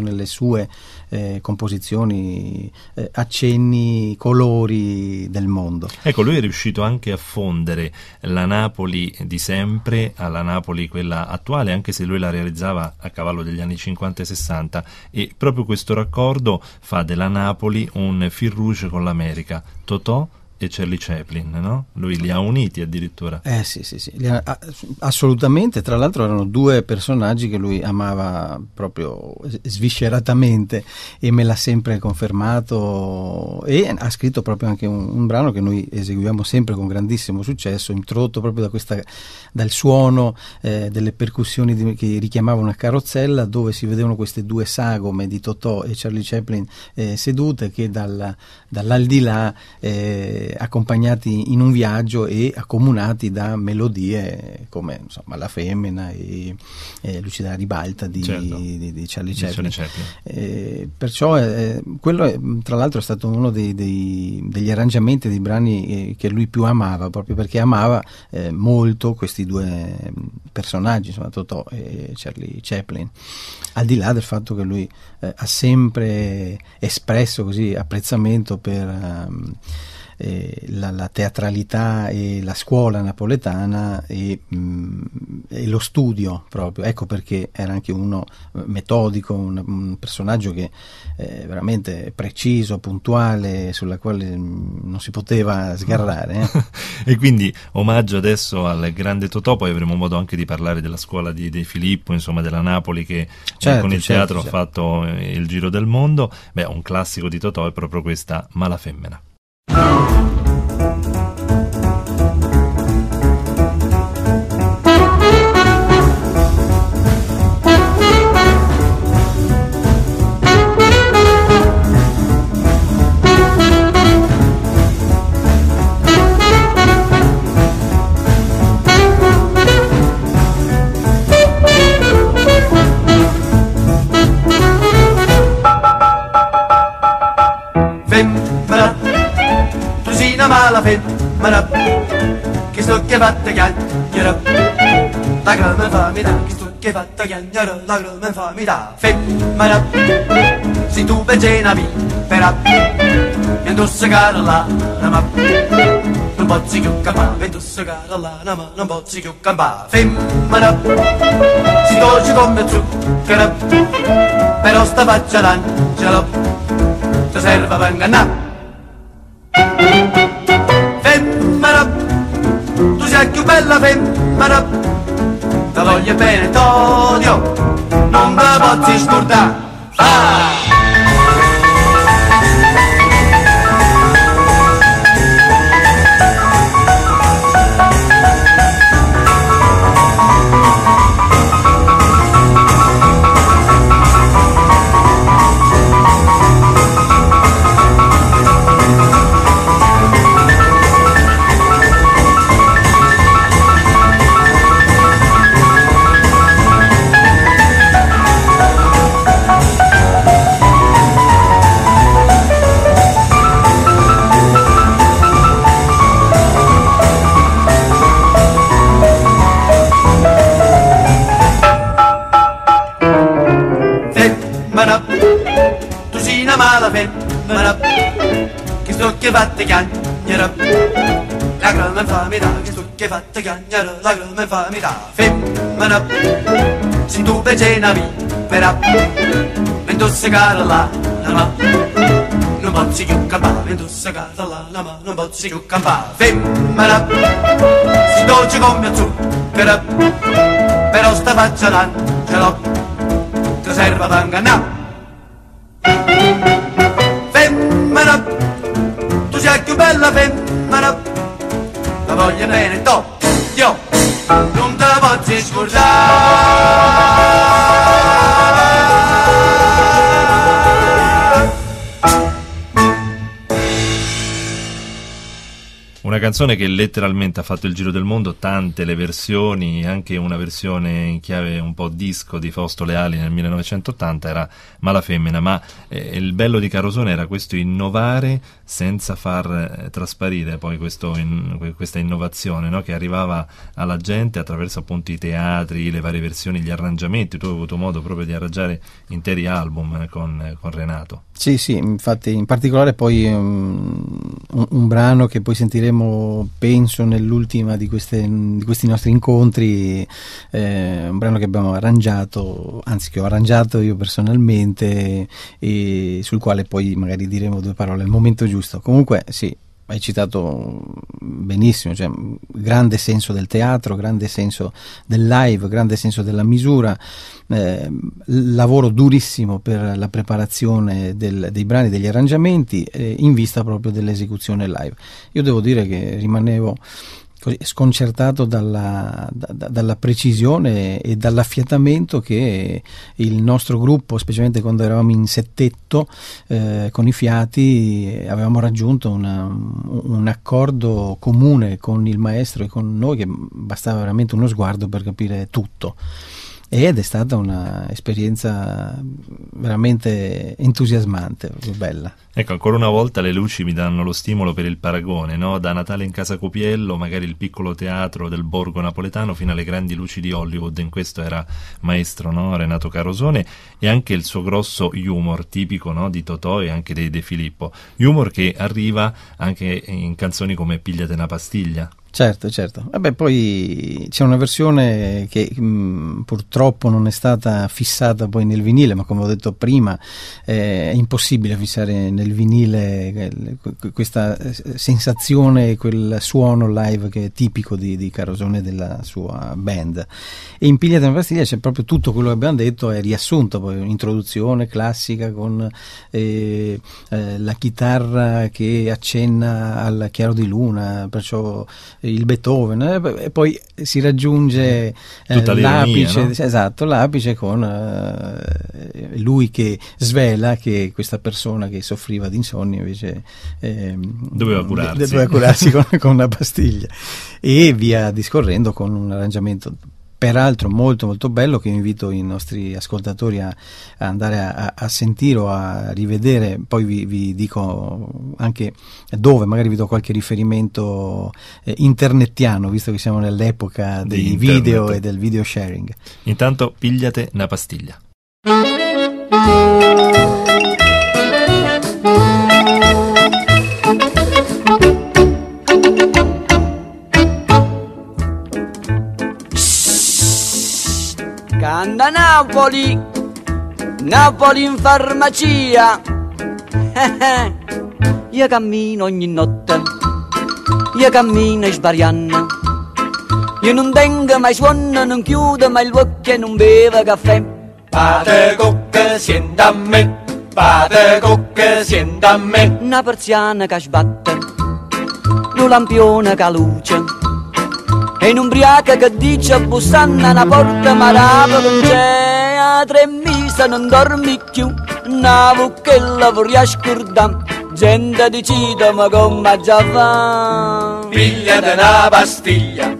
nelle sue eh, composizioni eh, accenni, colori del mondo. Ecco, lui è riuscito anche a fondere la Napoli di sempre alla Napoli quella attuale, anche se lui la realizzava a cavallo degli anni 50 e 60 e proprio questo raccordo fa della Napoli un fil rouge con l'America. Totò e Charlie Chaplin, no? Lui li ha uniti addirittura. Eh sì, sì, sì, ha, assolutamente. Tra l'altro erano due personaggi che lui amava proprio svisceratamente e me l'ha sempre confermato e ha scritto proprio anche un, un brano che noi eseguiamo sempre con grandissimo successo, introdotto proprio da questa, dal suono eh, delle percussioni di, che richiamavano una carrozzella dove si vedevano queste due sagome di Totò e Charlie Chaplin eh, sedute che dal, dall'aldilà eh, accompagnati in un viaggio e accomunati da melodie come insomma, La Femmina e, e Lucida Ribalta di, certo. di, di Charlie Chaplin. Eh, perciò eh, quello è, tra l'altro è stato uno dei, dei, degli arrangiamenti dei brani eh, che lui più amava, proprio perché amava eh, molto questi due personaggi, insomma, Totò e Charlie Chaplin, al di là del fatto che lui eh, ha sempre espresso così apprezzamento per... Um, eh, la, la, teatralità e la scuola napoletana e, mh, mm, e, lo studio proprio, ecco perché era anche uno eh, metodico, un, un personaggio che è veramente preciso, puntuale, sulla quale mm, non si poteva sgarrare. Eh. e quindi omaggio adesso al grande Totò, poi avremo modo anche di parlare della scuola di De Filippo, insomma della Napoli che certo, con il certo, teatro certo. ha fatto eh, il giro del mondo. Beh, un classico di Totò è proprio questa Mala Femmina. alla femmina che sto che fatta chiacchiera lacrime fammi da che sto che fatta chiacchiera lacrime fammi da femmina se tu pensi una vipera e indossa cara la nama. Non pozzi più campare indossa cara la nama. Non pozzi più campare femmina si dolce come zucchero però sta faccia d'angelo ti serve per ingannare più bella femmina Te voglio bene, t'odio Non te posso scordare ah! Tu che fatte chiagnere lacrime infamita femmina se tu vece una vipera mentosse cara la lama non pozzi più campare mentosse cara la lama non pozzi più campare femmina si dolce come zucchero però sta faccia l'angelo ti serve per ingannare bella femmina. La voglio bene to io non te la una canzone che letteralmente ha fatto il giro del mondo, tante le versioni, anche una versione in chiave un po' disco di Fausto Leali nel 1980 era Mala Femmina, ma eh, il bello di Carosone era questo innovare senza far eh, trasparire poi in, questa innovazione no? che arrivava alla gente attraverso appunto i teatri, le varie versioni, gli arrangiamenti. Tu hai avuto modo proprio di arrangiare interi album con, con Renato. Sì, sì, infatti in particolare poi um, un, un, brano che poi sentiremo, penso, nell'ultima di, queste, di questi nostri incontri, eh, un brano che abbiamo arrangiato, anzi che ho arrangiato io personalmente e sul quale poi magari diremo due parole al momento giusto. Comunque sì, hai citato benissimo, cioè, grande senso del teatro, grande senso del live, grande senso della misura, eh, lavoro durissimo per la preparazione del, dei brani, degli arrangiamenti eh, in vista proprio dell'esecuzione live. Io devo dire che rimanevo sconcertato dalla, da, dalla, precisione e dall'affiatamento che il nostro gruppo, specialmente quando eravamo in settetto eh, con i fiati, avevamo raggiunto una, un accordo comune con il maestro e con noi che bastava veramente uno sguardo per capire tutto ed è stata un'esperienza veramente entusiasmante, bella. Ecco, ancora una volta le luci mi danno lo stimolo per il paragone, no? da Natale in casa Copiello, magari il piccolo teatro del borgo napoletano, fino alle grandi luci di Hollywood, in questo era maestro no? Renato Carosone, e anche il suo grosso humor tipico no? di Totò e anche di De Filippo, humor che arriva anche in canzoni come Pigliate una pastiglia. Certo, certo. Vabbè, poi c'è una versione che mh, purtroppo non è stata fissata poi nel vinile, ma come ho detto prima eh, è impossibile fissare nel vinile eh, questa eh, sensazione, quel suono live che è tipico di, di Carosone e della sua band. E in Piglia della Pastiglia c'è proprio tutto quello che abbiamo detto, è riassunto, poi un'introduzione classica con eh, eh, la chitarra che accenna al chiaro di luna, perciò il Beethoven eh, e poi si raggiunge eh, l'apice, no? esatto, l'apice con eh, lui che svela che questa persona che soffriva di insonnia invece ehm, doveva curarsi, doveva curarsi con, con una pastiglia e via discorrendo con un arrangiamento peraltro molto molto bello che invito i nostri ascoltatori a, a andare a, a, sentire o a rivedere. Poi vi, vi, dico anche dove magari vi do qualche riferimento eh, internettiano visto che siamo nell'epoca dei video e del video sharing. Intanto pigliate una pastiglia Canta Napoli, Napoli in farmacia. io cammino ogni notte, io cammino sbariando. Io non tengo mai suono, non chiudo mai l'occhio e non bevo caffè. Pate cocca, sienta a me, pate cocca, sienta a me. Una persiana che sbatte, un lampione che luce e un ubriaca che dice bussando alla porta ma rapa non c'è a tre mesi non dormi più navo che lavori a scurdam gente decide ma come già va. Pigliate una pastiglia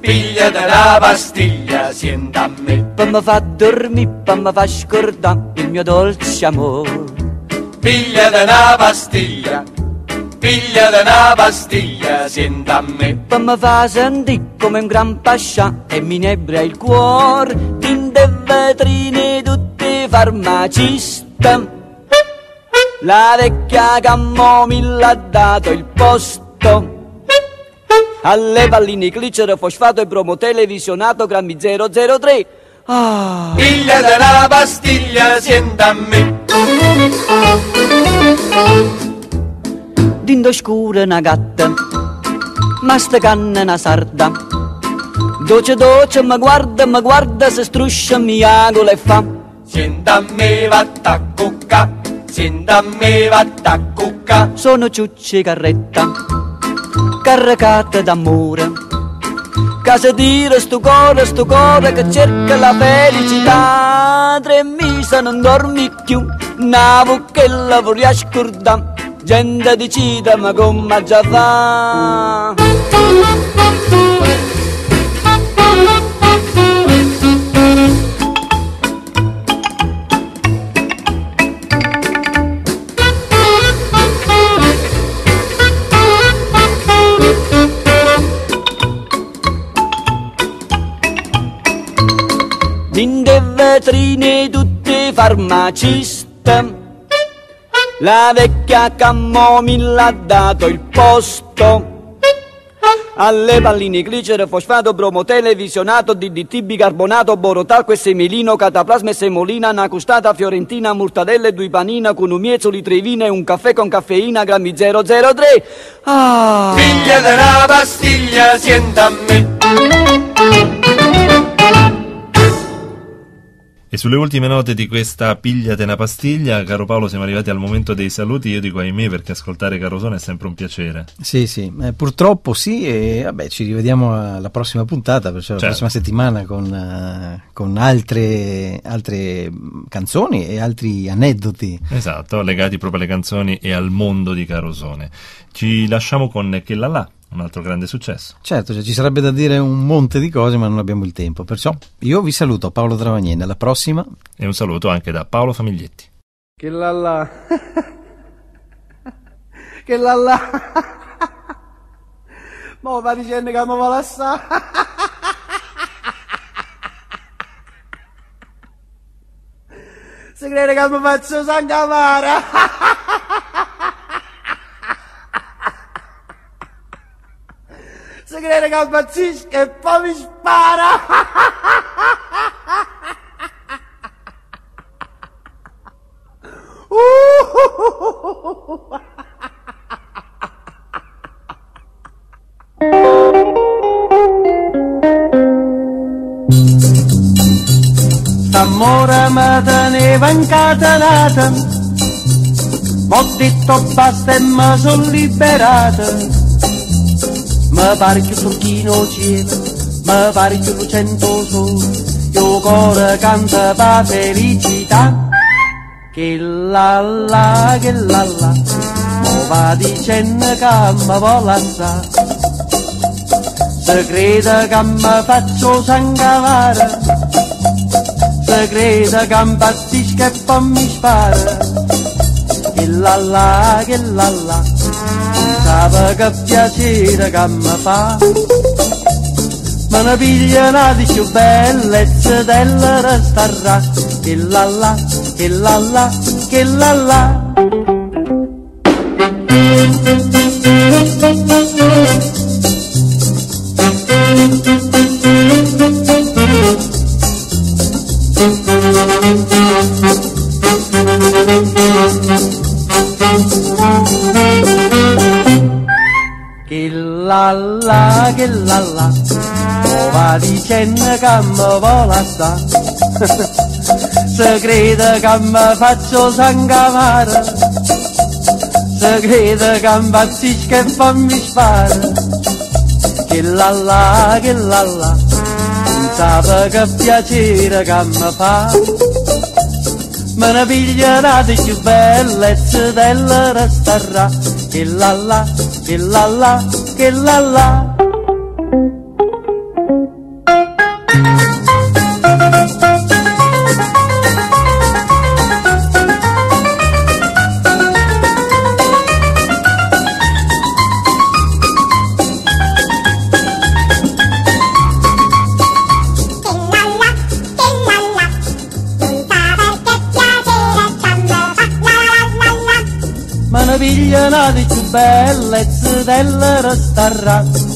pigliate una pastiglia sienta a me. Per mi fa dormire per mi fa scordare il mio dolce amore. Pigliate una pastiglia Piglia una pastiglia, sienta a me. Per mi fa sentire come un gran pascià e mi nebra il cuore. Tinte vetrine tutti farmacista. La vecchia camomilla ha dato il posto. Alle palline glicero, fosfato e bromo televisionato grammi 003. Ah. Piglia una pastiglia, sienta a me dindo scura una gatta, ma sta canna una sarda. Doce doce mi guarda, mi guarda, se struscia mi agola e fa. Sienta a me vatta cucca, sienta a me vatta cucca. Sono ciucci carretta, caricata d'amore. Casa dire sto cuore, sto cuore che cerca la felicità. Tre mesi non dormi più, navo che lavori a scordare gente decide ma come già fa. In de vetrine tutte farmaciste La vecchia Camomilla ha dato il posto alle palline glicere, fosfato, bromo, televisionato, DDT, bicarbonato, borotalco e semelino, cataplasma e semolina, una custata fiorentina, mortadelle, due panina, con un miezzo litrevina e un caffè con caffeina, grammi 003. Ah! Figlia della pastiglia, sienta a me. E sulle ultime note di questa pigliate una pastiglia, caro Paolo, siamo arrivati al momento dei saluti. Io dico ahimè perché ascoltare Carosone è sempre un piacere. Sì, sì, eh, purtroppo sì, e vabbè, ci rivediamo alla prossima puntata, perciò certo. la prossima settimana con, uh, con altre, altre, canzoni e altri aneddoti. Esatto, legati proprio alle canzoni e al mondo di Carosone. Ci lasciamo con Che la là un altro grande successo. Certo, cioè, ci sarebbe da dire un monte di cose, ma non abbiamo il tempo. Perciò io vi saluto, Paolo Travagnini, alla prossima. E un saluto anche da Paolo Famiglietti. Che la la. che la la. Mo va dicendo che mi vuole assare. Si crede che mi faccio sangavara. Si crede che impazzisco e poi mi spara. S'amore mi teneva incatenata, m'ho detto basta e mi sono liberata. Mi pare più turchino cielo, mi pare più lucento sole, io cuore canta pa felicità. Che la la, che la la, mo va dicendo che mi vuole assare. Se crede che mi faccio sangavare, se crede che mi battisco e poi mi spara. Che la la, che la la, sape che piacere che mi fa. Ma ne piglia una di più bellezza della restarà. Che la la, che la la, che la la. La la, che la la, va dicendo che mi vuole assare. Se crede che mi faccio sangavare, se crede che mi bazzisco e poi mi spara. Che la la, che la la, non sape che piacere che mi fa. Me ne piglierà di più bellezza della restarà. Che la la, che la la, che la la. Me ne pigliano